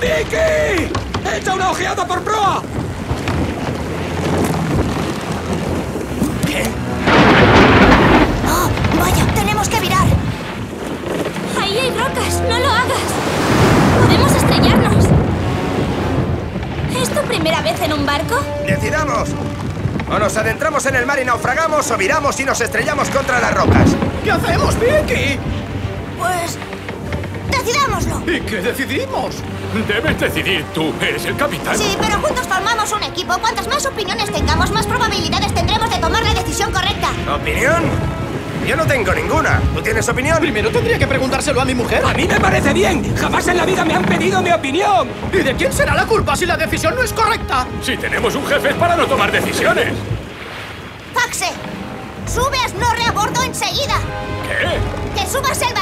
¡Vicky! ¡Echa una ojeada por proa! ¿Qué? ¡Oh! ¡Vaya! ¡Tenemos que virar! Ahí hay rocas, no lo hagas. Podemos estrellarnos. ¿Es tu primera vez en un barco? ¡Decidamos! O nos adentramos en el mar y naufragamos, o viramos y nos estrellamos contra las rocas. ¿Qué hacemos, Vicky? ¿Y qué decidimos? Debes decidir tú, eres el capitán. Sí, pero juntos formamos un equipo. Cuantas más opiniones tengamos, más probabilidades tendremos de tomar la decisión correcta. ¿Opinión? Yo no tengo ninguna. ¿Tú tienes opinión? Primero tendría que preguntárselo a mi mujer. A mí me parece bien. Jamás en la vida me han pedido mi opinión. ¿Y de quién será la culpa si la decisión no es correcta? Si tenemos un jefe es para no tomar decisiones. ¡Faxe! ¡Sube a Snorre a bordo enseguida! ¿Qué? ¡Que subas el